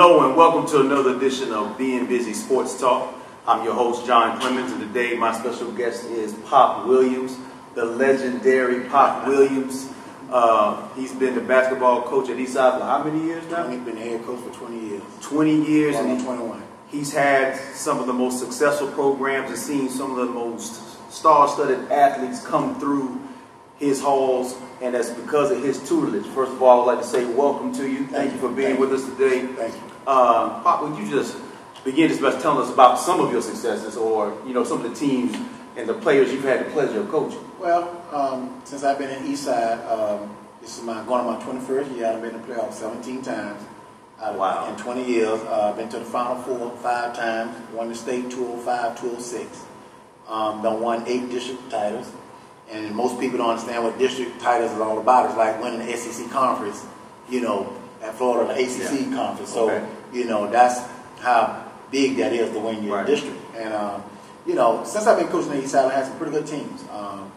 Hello and welcome to another edition of Being Busy Sports Talk. I'm your host, John Clemens, and today my special guest is Pop Williams, the legendary Pop Williams. Uh, he's been the basketball coach at Eastside for how many years now? He's been the head coach for 20 years. 20 years. Going and 21. He's had some of the most successful programs and seen some of the most star-studded athletes come through his halls, and that's because of his tutelage. First of all, I'd like to say welcome to you. Thank, Thank you you. for being Thank with us today. Thank you. Uh, Pop, would you just begin just by telling us about some of your successes, or you know, some of the teams and the players you've had the pleasure of coaching? Well, um, since I've been in Eastside, um, this is my going on my 21st year. I've been in the playoffs 17 times. Out of, Wow. In 20 years, uh, I've been to the Final Four five times. Won the state 205, 206. Um, done won eight district titles. And most people don't understand what district titles is all about. It's like winning the SEC conference, you know, at Florida, the ACC conference. So, Okay. you know, that's how big that is to win your Right. district. And, um, you know, since I've been coaching the East Side, I've had some pretty good teams. Um,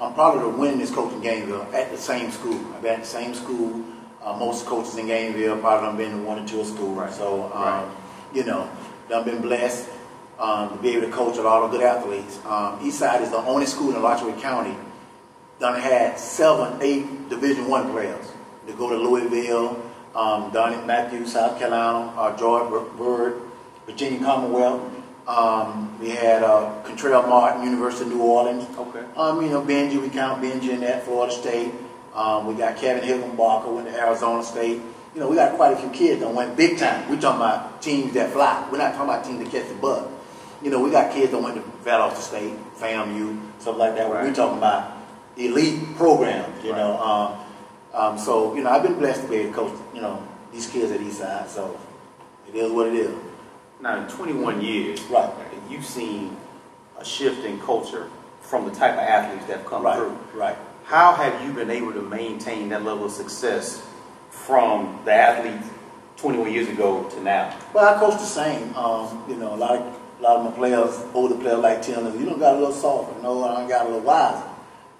I'm probably the winningest coach in Gainesville at the same school. I've been at the same school. Uh, most coaches in Gainesville probably done been to one or two school. Right. So, um, Right. you know, I've been blessed um, to be able to coach a lot of good athletes. Um, East Side is the only school in Alachua County that had seven, eight Division One players to go to Louisville, um, Donnie Matthews, South Carolina, uh, George Bird, Virginia Commonwealth. Um, we had uh, Contrell Martin, University of New Orleans. Okay. Um, you know, Benji, we count Benji in that, Florida State. Um, we got Kevin Higginbarker, went to Arizona State. You know, we got quite a few kids that went big time. We're talking about teams that fly. We're not talking about teams that catch the bug. You know, we got kids that went to Valdosta State, FAMU, stuff like that. Right. We're talking about elite programs, you Right. know. Um, um, so, you know, I've been blessed to be able to coach, you know, these kids at Eastside. So it is what it is. Now, in 21 years, Right. you've seen a shift in culture from the type of athletes that have come Right, through. right. How have you been able to maintain that level of success from the athletes 21 years ago to now? Well, I coach the same. Um, you know, a lot of lot of my players, older players like Tim, you don't got a little softer. No, I don't got a little wiser.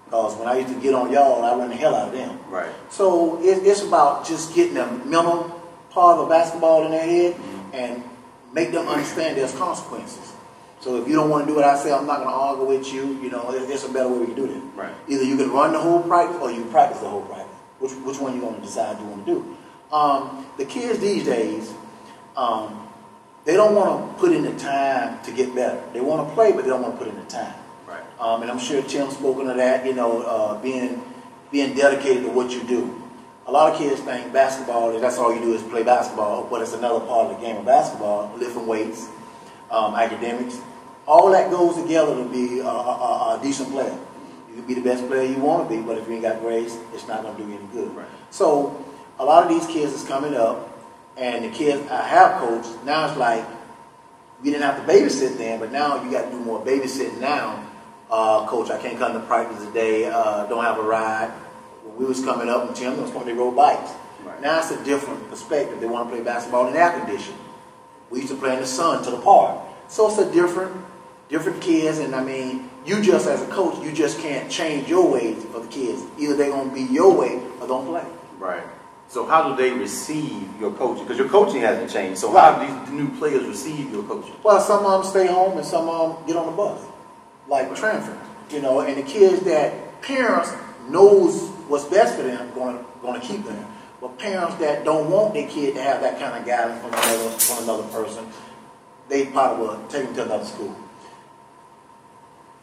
Because when I used to get on y'all, I run the hell out of them. Right. So it, it's about just getting the mental part of basketball in their head and make them understand there's consequences. So if you don't want to do what I say, I'm not going to argue with you. You know, it- it's a better way we can do that. Right. Either you can run the whole practice or you practice the whole practice. Which, which one you going to decide you want to do? Um, the kids these days, um, they don't want to put in the time to get better. They want to play, but they don't want to put in the time. Right. Um, and I'm sure Tim's spoken of that, you know, uh, being being dedicated to what you do. A lot of kids think basketball is that's all you do is play basketball, but it's another part of the game of basketball, lifting weights, um, academics. All that goes together to be a, a, a, a decent player. You can be the best player you want to be, but if you ain't got grades, it's not going to do you any good. Right. So a lot of these kids is coming up, and the kids I have coached, now it's like we didn't have to babysit then, but now you got to do more babysitting now. Uh, coach, I can't come to practice today. Uh, don't have a ride. When we was coming up, and Tim was when they rode bikes. Right. Now it's a different perspective. They want to play basketball in air condition. We used to play in the sun to the park. So it's a different, different kids. And I mean, you just as a coach, you just can't change your ways for the kids. Either they're gonna be your way or don't play. Right. So how do they receive your coaching? Because your coaching hasn't changed. So how do these new players receive your coaching? Well, some of them stay home and some of them get on the bus, like transfer. You know, and the kids that parents knows what's best for them going going to keep them. But parents that don't want their kid to have that kind of guidance from another from another person, they probably will take them to another school.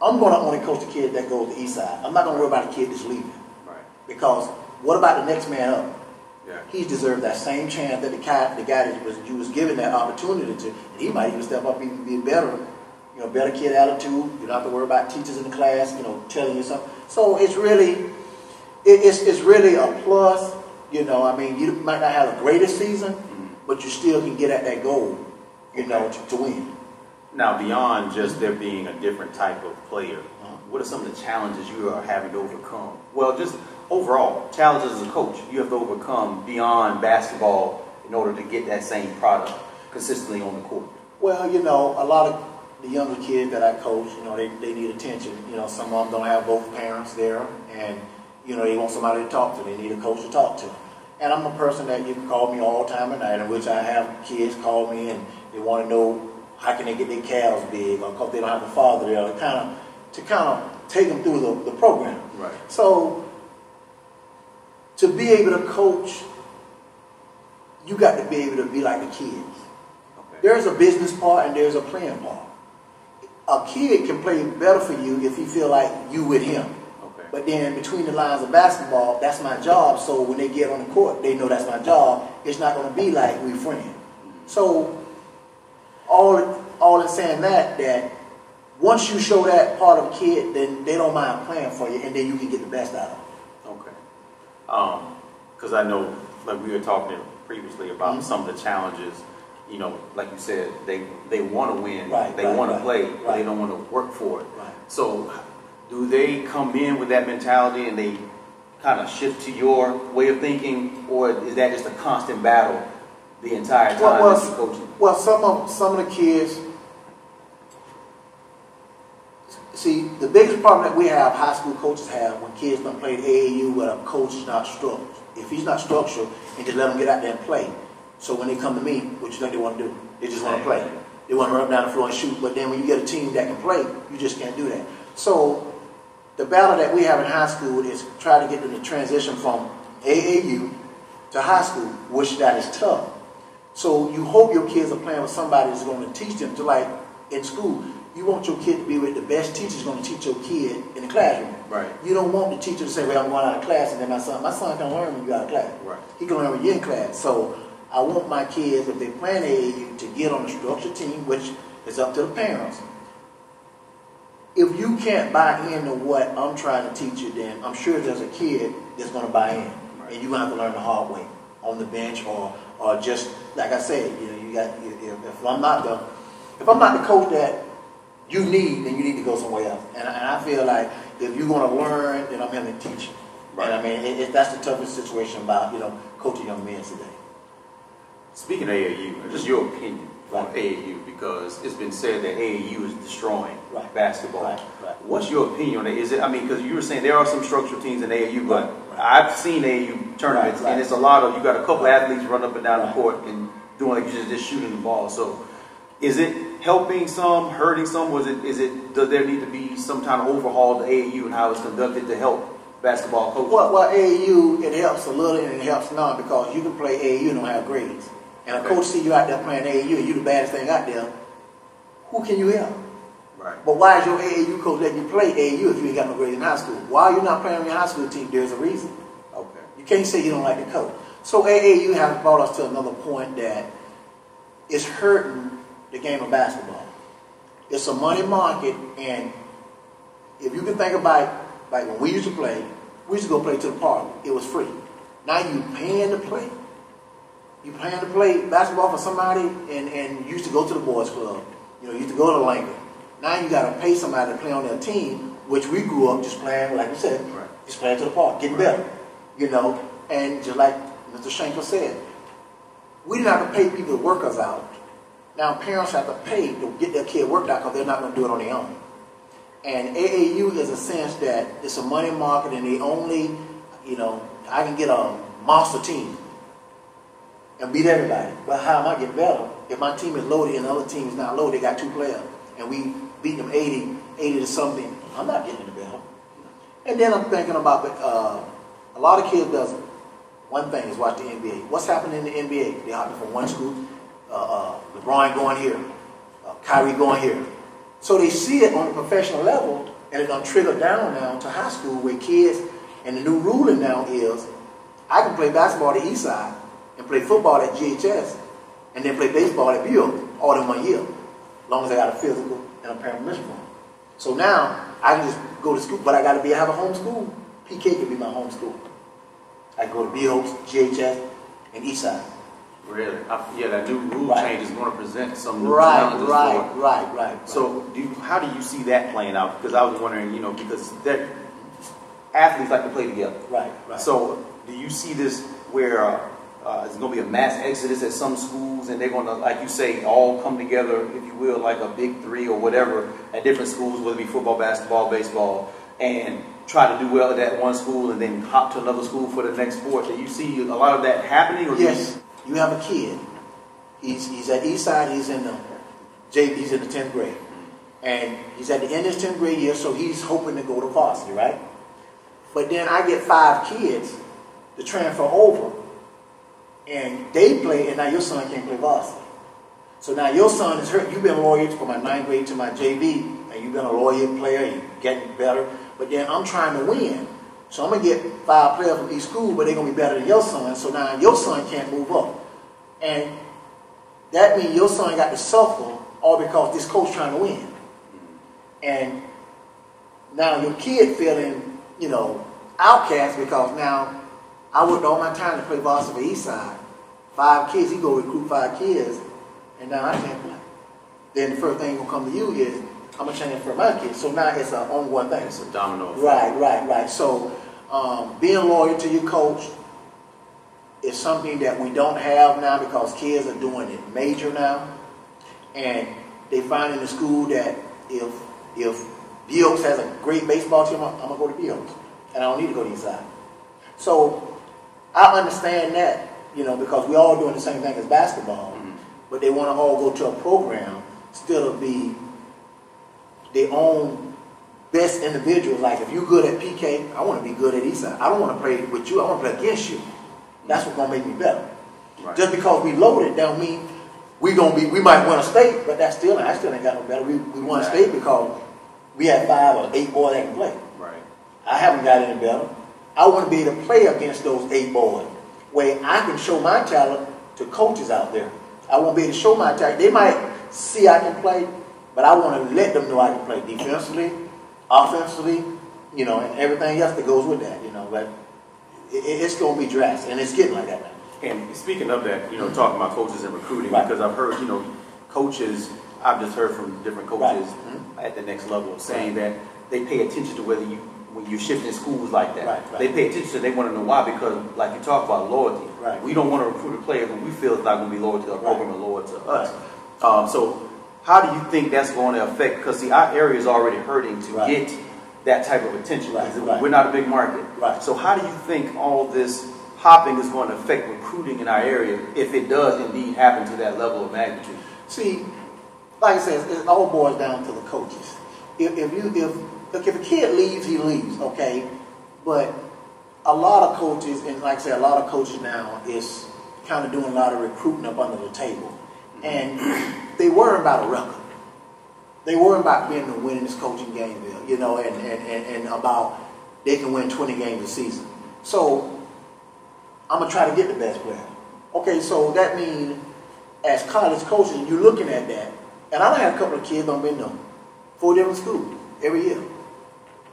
I'm going to only coach the kid that goes to the East Side. I'm not going to worry about the kid that's leaving Right. because what about the next man up? Yeah. He's deserved that same chance that the guy, the guy that was you was given that opportunity to. He might even step up and be better, you know, better kid attitude. You don't have to worry about teachers in the class, you know, telling you something. So it's really, it, it's it's really a plus. You know, I mean, you might not have the greatest season, but you still can get at that goal, you know, to, to win. Now, beyond just there being a different type of player, Uh-huh. what are some of the challenges you are having to overcome? Well, just overall, challenges as a coach you have to overcome beyond basketball in order to get that same product consistently on the court. Well, you know, a lot of the younger kids that I coach, you know, they, they need attention. You know, some of them don't have both parents there, and, you know, they want somebody to talk to. They need a coach to talk to. And I'm a person that you can call me all time of night, in which I have kids call me and they want to know how can they get their calves big, or because they don't have a father there, to kind of to kind of take them through the, the program. Right. So to be able to coach, you got to be able to be like the kids. Okay. There's a business part and there's a playing part. A kid can play better for you if he feel like you with him. Okay. But then between the lines of basketball, that's my job. So when they get on the court, they know that's my job. It's not going to be like we friends. So all all in saying that that once you show that part of a kid, then they don't mind playing for you, and then you can get the best out of them. Okay. Um, because I know, like we were talking previously about Mhm. some of the challenges. You know, like you said, they they want to win, Right, they right, want to right, play, but they don't want to work for it. Right. So, do they come in with that mentality and they kind of shift to your way of thinking, or is that just a constant battle the entire time Well, well, that you're coaching? Well, some of some of the kids. See, the biggest problem that we have, high school coaches have, when kids don't play AAU where a coach is not structured. If he's not structured, and just let them get out there and play. So when they come to me, what you think they want to do? They just want to play. They want to run down the floor and shoot. But then when you get a team that can play, you just can't do that. So the battle that we have in high school is try to get them to transition from AAU to high school, which that is tough. So you hope your kids are playing with somebody that's going to teach them to like in school. You want your kid to be with the best teacher's going to teach your kid in the classroom. Right. You don't want the teacher to say, "Well, I'm going out of class," and then my son, my son can learn when you're out of class. Right. He can learn when you're in class. So I want my kids, if they plan AAU, to get on a structured team, which is up to the parents. If you can't buy into what I'm trying to teach you, then I'm sure there's a kid that's going to buy in, Right. and you're going to have to learn the hard way on the bench, or or just like I said, you know, you got if, if I'm not the if I'm not the coach that you need, then you need to go somewhere else. And, I- and I feel like if you're going to learn, then I'm here to teach you. Right. And I mean, it, it, that's the toughest situation about you know coaching young men today. Speaking of AAU, just your opinion on Right. AAU, because it's been said that AAU is destroying Right. basketball. Right, right. What's your opinion on it? Is it? I mean, because you were saying there are some structural teams in AAU, but. I've seen AAU tournaments, and it's a lot of you got a couple athletes running up and down the court and doing like just just shooting the ball. So, is it helping some, hurting some? Was it? Is it? Does there need to be some kind of overhaul to AAU and how it's conducted to help basketball coaches? Well, well, AAU it helps a little and it helps none because you can play AAU and don't have grades. And a Okay. coach see you out there playing AAU and you the baddest thing out there. Who can you help? Right. But why is your AAU coach letting you play AAU if you ain't got no grades in high school? Why are you not playing on your high school team? There's a reason. Okay. You can't say you don't like the coach. So AAU has brought us to another point that it's hurting the game of basketball. It's a money market, and if you can think about it, like when we used to play, we used to go play to the park. It was free. Now you paying to play. You paying to play basketball for somebody, and, and you used to go to the boys club. You know, you used to go to Lincoln. Now you got to pay somebody to play on their team, which we grew up just playing, like you said, Right. just playing to the park, getting Right. better. You know, and just like Mr. Schenker said, we didn't have to pay people to work us out. Now parents have to pay to get their kid worked out because they're not going to do it on their own. And AAU is a sense that it's a money market and they only, you know, I can get a monster team and beat everybody. But how am I getting better? If my team is loaded and the other team is not loaded, they got two players, and we beat them 80, 80 to something, I'm not getting any better. And then I'm thinking about uh, a lot of kids does one thing is watch the NBA. What's happening in the NBA? They're hopping from one school, uh, uh, LeBron going here, uh, Kyrie going here. So they see it on a professional level, and it's gonna trigger down now to high school where kids, and the new ruling now is, I can play basketball at the East Side and play football at GHS, and then play baseball at Buell all in one year, as long as I got a physical and a permission form. So now I can just go to school, but I got to be have a home school. PK can be my home school. I go to Buell, GHS, and East Side. Really? I, yeah, that new rule Right. change is going to present some new Right, challenges right, for right, right. So, do you, how do you see that playing out? Because I was wondering, you know, because that athletes like to play together. right, right. So, do you see this where uh, uh, it's going to be a mass exodus at some schools, and they're going to, like you say, all come together, if you will, like a big three or whatever, at different schools, whether it be football, basketball, baseball, and try to do well at that one school and then hop to another school for the next sport. Do you see a lot of that happening? Or yes, you have a kid. He's, he's at Eastside. He's in the J, he's in the tenth grade, and he's at the end of his tenth grade year, so he's hoping to go to varsity, right? But then I get five kids to transfer over, and they play, and now your son can't play varsity. So now your son is hurt. You've been lawyer from my ninth grade to my JV, and you've been a lawyer player, and you're getting better. But then I'm trying to win. So I'm going to get five players from each school, but they're going to be better than your son. So now your son can't move up. And that means your son got to suffer all because this coach trying to win. And now your kid feeling, you know, outcast because now I worked all my time to play varsity for East Side. Five kids, he go recruit five kids, and now I can't play. Then the first thing gonna come to you is I'm gonna change it for my kids. So now it's an ongoing thing. It's a domino effect. Right, right, right. So um, being loyal to your coach is something that we don't have now because kids are doing it major now, and they find in the school that if if B Oaks has a great baseball team, I'm, I'm gonna go to B Oaks, and I don't need to go to East Side. So I understand that, you know, because we're all doing the same thing as basketball, Mhm. but they want to all go to a program still to be their own best individuals. Like if you're good at PK, I want to be good at Eastside. I don't want to play with you. I want to play against you. That's what's gonna make me better. Right. Just because we loaded don't mean we gonna be. We might win a state, but that's still I still ain't got no better. We we won a state because we had five or eight boys that can play. Right. I haven't got any better. I want to be able to play against those eight boys where I can show my talent to coaches out there. I want to be able to show my talent. They might see I can play, but I want to let them know I can play defensively, offensively, you know, and everything else that goes with that, you know. But it, it's going to be drastic, and it's getting like that now. And speaking of that, you know, talking about coaches and recruiting, Right. because I've heard, you know, coaches, I've just heard from different coaches Right. at the next level saying that they pay attention to whether you, when you're shifting schools like that. Right, right. They pay attention, they want to know why, because like you talk about loyalty. Right. We don't want to recruit a player who we feel is not going to be loyal to our Right. program or loyal to us. Um, so how do you think that's going to affect, because see, our area is already hurting to Right. get that type of attention. Right, right. We're not a big market. Right. So how do you think all this hopping is going to affect recruiting in our area if it does indeed happen to that level of magnitude? See, like I said, it all boils down to the coaches. If, if you if look if a kid leaves, he leaves, okay. But a lot of coaches, and like I said, a lot of coaches now is kind of doing a lot of recruiting up under the table, mm-hmm. and they worry about a record. They worry about being the winningest coach in Gainesville, you know, and, and, and, and about they can win 20 games a season. So I'm gonna try to get the best player. Okay, so that means as college coaches, you're looking at that. And I had a couple of kids on been to four different schools every year.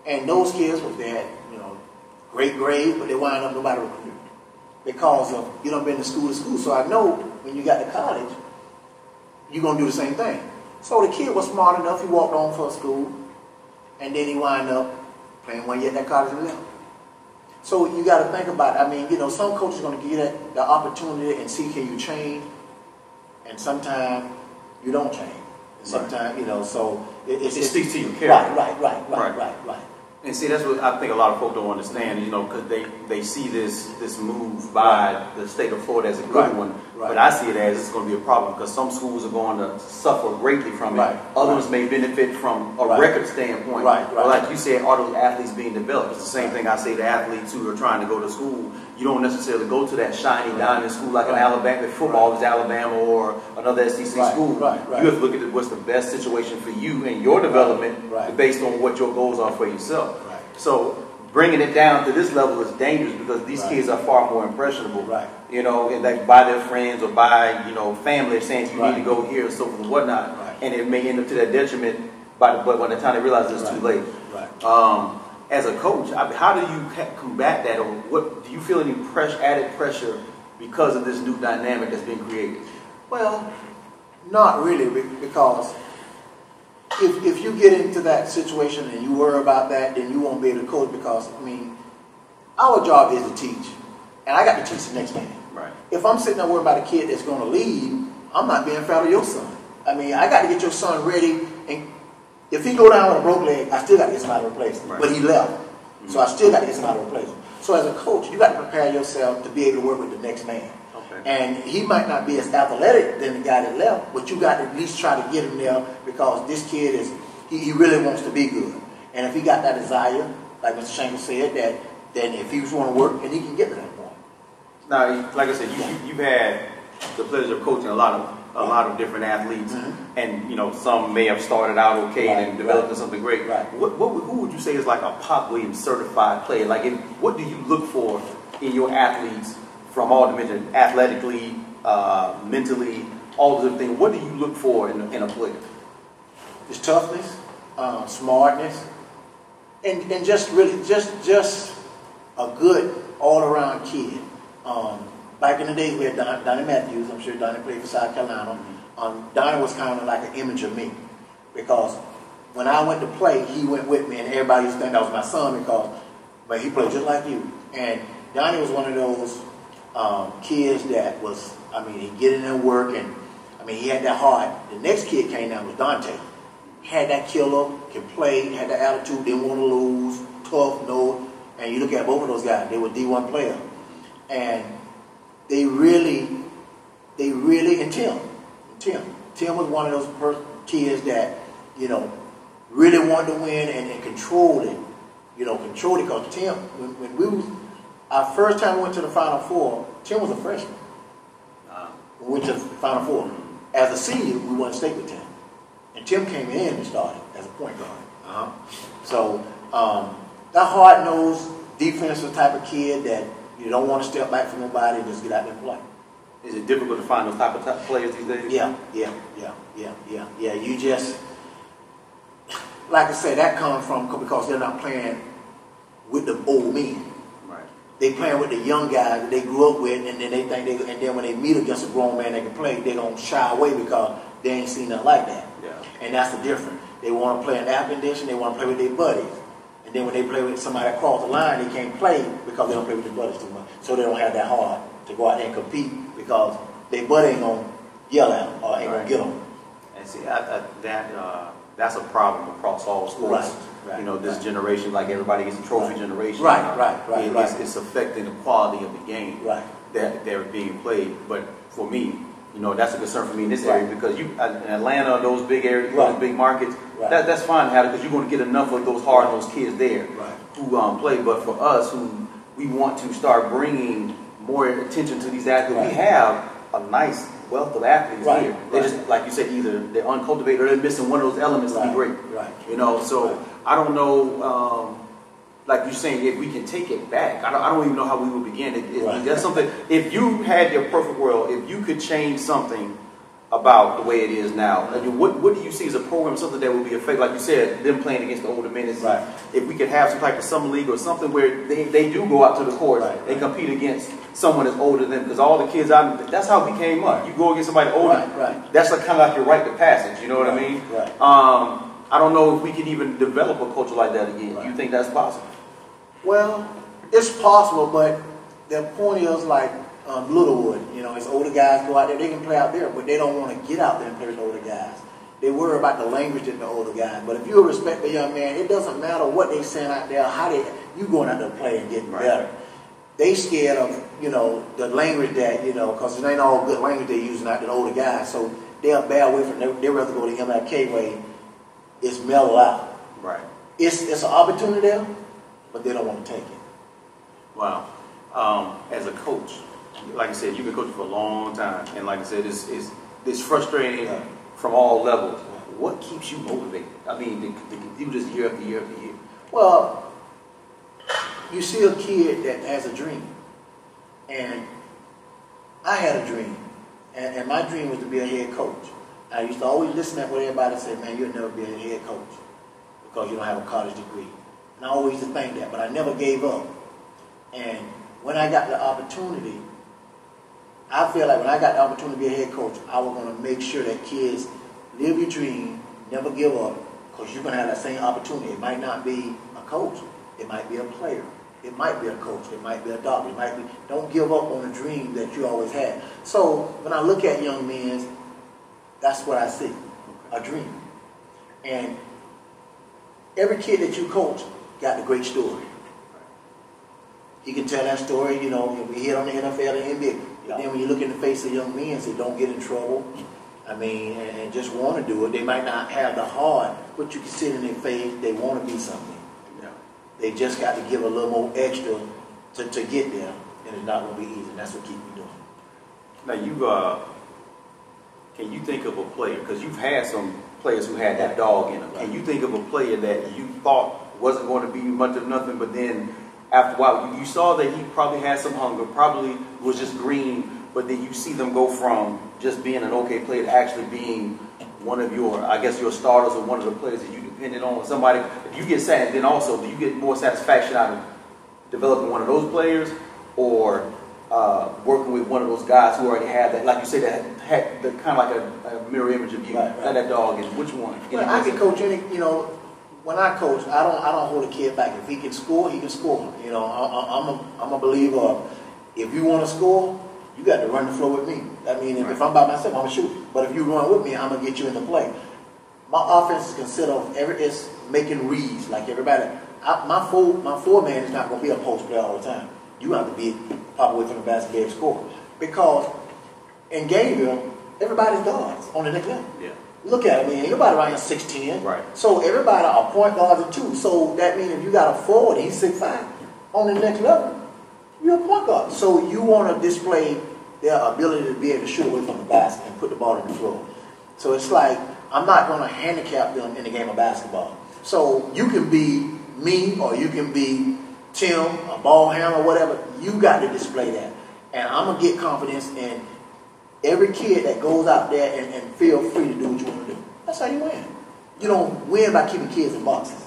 And those kids was there, you know, great grades, but they wind up nobody recruited. Because of you don't been to school to school. So I know when you got to college, you're gonna do the same thing. So the kid was smart enough, he walked on for school, and then he wind up playing one year at that college and left. So you got to think about. I mean, you know, some coaches are going to give you that the opportunity and see can you change, and sometimes you don't change. And sometimes you know, so it, it's It it's- speaks to your Right, character. right, right, right, Right. right, right. And see, that's what I think a lot of folks don't understand, you know, because they, they see this this move by the state of Florida as a good Right, one, right. but I see it as it's going to be a problem because some schools are going to suffer greatly from it. Right, Others right. may benefit from a record standpoint. Right, Or like you said, are those athletes being developed? It's the same thing I say to athletes who are trying to go to school. You don't necessarily go to that shiny diamond school like an Alabama. Football is Alabama or another SEC Right, school, you have to look at what's the best situation for you and your development right. based on what your goals are for yourself. Right. So bringing it down to this level is dangerous because these Right. kids are far more impressionable. Right. You know, and like by their friends or by you know family saying you Right. need to go here and so forth and whatnot, Right. and it may end up to that detriment. By the, but by the time they realize it's too late. Right. Um, as a coach, I mean, how do you combat that, or what do you feel any pressure, added pressure because of this new dynamic that's been created? Well, not really, because if, if you get into that situation and you worry about that, then you won't be able to coach because, I mean, our job is to teach. And I got to teach the next man. Right. If I'm sitting there worrying about a kid that's going to leave, I'm not being fair to your son. I mean, I got to get your son ready. And if he go down with a broke leg, I still got to get somebody to replace him. Right. But he left. So I mm-hmm. still got to get somebody to replace him. So as a coach, you got to prepare yourself to be able to work with the next man. And he might not be as athletic than the guy that left, but you got to at least try to get him there because this kid is he, he really wants to be good. And if he got that desire, like Mr. Shanker said, that then if he was want to work, and he can get to that point. Now, like I said, you, you, you've had the pleasure of coaching a lot of a lot of different athletes, Mhm. and you know some may have started out okay Right, and developed right. into something great. Right. What, what who would you say is like a Pop Williams certified player? Like, if, what do you look for in your athletes from all dimensions, athletically, uh, mentally, all those things? What do you look for in, a- in a player? His toughness, um, smartness, and, and just really just just a good all around kid. Um, back in the day, we had Don, Donnie Matthews. I'm sure Donnie played for South Carolina. Um, Donnie was kind of like an image of me because when I went to play, he went with me, and everybody used to think that was my son because, but he played just like you. And Donnie was one of those um, kids that was, I mean, he get in work, and I mean, he had that heart. The next kid came down was Dante had that killer, can play, had that attitude, didn't want to lose, tough, no. And you look at both of those guys, they were D1 players. And they really, they really, and Tim, Tim, Tim was one of those kids that, you know, really wanted to win and, and controlled it. You know, controlled it because Tim, when, when we was, our first time we went to the Final Four, Tim was a freshman. Uh, We went to the Final Four. As a senior, we won state with Tim. And Tim came in and started as a point guard. Uh-huh. So um, that hard nosed defensive type of kid that you don't want to step back from nobody and just get out there and play. is it difficult to find those type of type players these days? Yeah, yeah, yeah, yeah, yeah, yeah. You just, like I said, that comes from because they're not playing with the old men. They playing with the young guys that they grew up with, and then they think they, and then when they meet against a grown man that can play, they gonna shy away because they ain't seen nothing like that. Yeah. And that's the difference. They want to play in that condition. They want to play with their buddies. And then when they play with somebody across the line, they can't play because they don't play with their buddies too much. So they don't have that heart to go out there and compete because their buddy ain't gonna yell at them or ain't Right. gonna get them. And see, I, I, that uh, that's a problem across all sports. Right, right, you know, this right. generation, like everybody gets a trophy Right. generation. Right, now. right, right, It- right. It's, it's affecting the quality of the game Right. that they're being played. But for me, you know, that's a concern for me in this area because you, uh, in Atlanta, those big areas, those big markets, that, that's fine to have it because you're going to get enough of those hard nosed kids there Right. who um, play. But for us, who we want to start bringing more attention to these athletes, we have a nice wealth of athletes Right, here. They just, like you said, either they're uncultivated or they're missing one of those elements to be great. right. You know, so. I don't know. Um, like you're saying, if we can take it back, I don't, I don't even know how we would begin. It, it, Right. That's something. If you had your perfect world, if you could change something about the way it is now, I mean, what what do you see as a program, something that would be effective? Like you said, them playing against the older men. is- Right. If we could have some type of summer league or something where they, they do go out to the court, Right, they compete against someone that's older than them. Because all the kids, I that's how we came up. You go against somebody older. Right, right. That's like, kind of like your rite of passage. You know what I mean? right. Um, I don't know if we could even develop a culture like that again. Right. You think that's possible? Well, it's possible, but the point is like um, Littlewood. You know, it's older guys go out there, they can play out there, but they don't want to get out there and play with the older guys. They worry about the language in the older guys. But if you respect the young man, it doesn't matter what they saying out there, how they you going out there playing and getting Right. better. They scared of you know the language that you know because it ain't all good language they're using out there, the older guys. So they'll bear away from. They they rather go the MLK way. It's mellow out. Right. It's it's an opportunity there, but they don't want to take it. Wow. Um, as a coach, like I said, you've been coaching for a long time, and like I said, it's it's, it's frustrating Right. from all levels. What keeps you motivated? I mean, to, to do this year after year after year. Well, you see a kid that has a dream, and I had a dream, and, and my dream was to be a head coach. I used to always listen at what everybody said, man, you'll never be a head coach because you don't have a college degree. And I always used to think that, but I never gave up. And when I got the opportunity, I feel like when I got the opportunity to be a head coach, I was going to make sure that kids live your dream, never give up, because you're going to have that same opportunity. It might not be a coach, it might be a player, it might be a coach, it might be a doctor, it might be. Don't give up on the dream that you always had. So when I look at young men, that's what I see, a dream. And every kid that you coach got a great story. he can tell that story. You know, we hit on the NFL and NBA. But then when you look in the face of young men, and say don't get in trouble. I mean, and, and just want to do it. They might not have the heart, but you can see in their face. They want to be something. Yeah. They just got to give a little more extra to, to get there, and it's not going to be easy. And that's what keeps me doing. Now you uh, can you think of a player because you've had some players who had that dog in them. Can you think of a player that you thought wasn't going to be much of nothing, but then after a while you, saw that he probably had some hunger, probably was just green, but then you see them go from just being an okay player to actually being one of your, I guess, your starters or one of the players that you depended on. Somebody, if you get sad, then also do you get more satisfaction out of developing one of those players or uh, working with one of those guys who already had that, like you said, that had the kind of like a, a mirror image of you, Right, right. like that dog. And which one? Well, I can coach any, you know, when I coach, I don't, I don't hold a kid back. If he can score, he can score. You know, I, I, I'm a, I'm a believer. Of, if you want to score, you got to run the floor with me. I mean, if, if I'm by myself, I'm gonna shoot. But if you run with me, I'm gonna get you in the play. My offense is considered of every it's making reads like everybody. I, my four, my four man is not gonna be a post player all the time. You have to be pop away from the basket and score because in Gainesville, everybody's guards on the next level. Yeah. Look at it, man. Everybody around here 6'10. Right. So everybody are point guards and two. So that means if you got a forward, he's 6'5, on the next level, you're a point guard. So you want to display their ability to be able to shoot away from the basket and put the ball in the floor. So it's like, I'm not going to handicap them in the game of basketball. So you can be me or you can be Tim, a ball handler, whatever. You got to display that. And I'm going to get confidence in every kid that goes out there and, and feel free to do what you want to do. That's how you win. You don't win by keeping kids in boxes.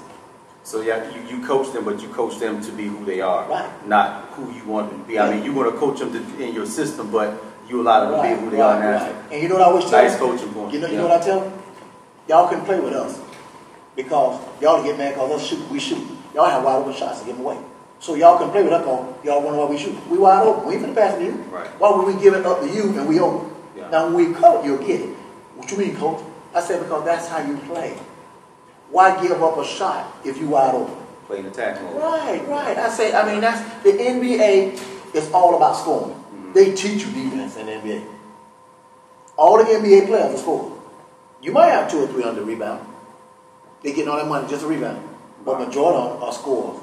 So yeah, you, you coach them, but you coach them to be who they are, Right. not who you want them to be. I mean, you want to coach them to, in your system, but you allow them to Right, be who they right, are right. And you know what I always tell Nice them? coaching point. You know, you Yeah. know what I tell them? Y'all can play with us because y'all get mad because us shoot, we shoot. Y'all have wide open shots to give them away. So y'all can play with us because y'all wonder why we shoot. We wide open. We ain't finna pass to you. Right. Why would we give it up to you and we open? Yeah. Now when we cover, you'll get it. What you mean, coach? I said because that's how you play. Why give up a shot if you wide open? Playing attack mode. Right, right. I say, I mean, that's the NBA is all about scoring. Mm-hmm. They teach you defense in the NBA. All the NBA players are scoring. You might have two or three under rebound. They getting all that money just a rebound. But majority of them are scorers.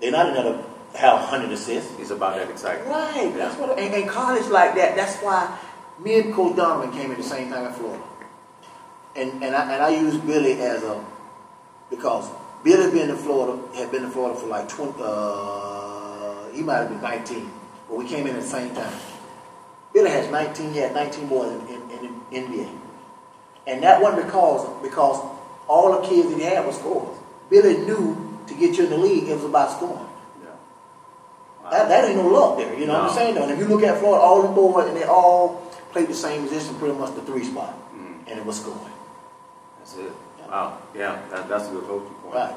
They're not in there to have 100 assists. It's about that excitement. Right. That's what. And, and college like that. That's why me and Coach Donovan came in the same time in Florida. And and I, and I use Billy as a because Billy been in Florida had been in Florida for like 20. Uh, he might have been 19, but we came in at the same time. Billy has 19. He had 19 boys in, in, in NBA, and that wasn't because because all the kids that he had were scorers. Billy knew to get you in the league, it was about scoring. Yeah. That, that ain't no luck there, you know what I'm saying? Though, and if you look at Florida, all them boys, and they all played the same position, pretty much the three spot, Mhm. and it was scoring. That's it. Wow. Yeah, that, that's a good coaching point. Right.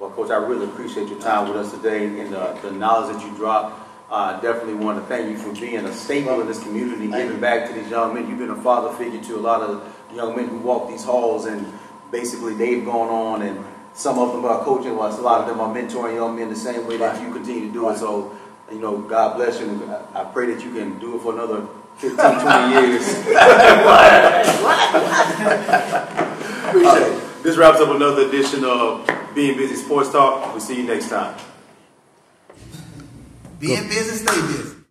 Well, Coach, I really appreciate your time with us today and the, the knowledge that you dropped. Uh, definitely want to thank you for being a staple in this community, Thank giving you. back to these young men. You've been a father figure to a lot of young men who walk these halls, and basically they've gone on, and some of them are coaching, while a lot of them are mentoring young men the same way that you continue to do it. So, you know, God bless you. I I pray that you can do it for another 15, 20 years. Appreciate it. Uh, this wraps up another edition of Being Busy Sports Talk. We'll see you next time. Being busy, stay busy.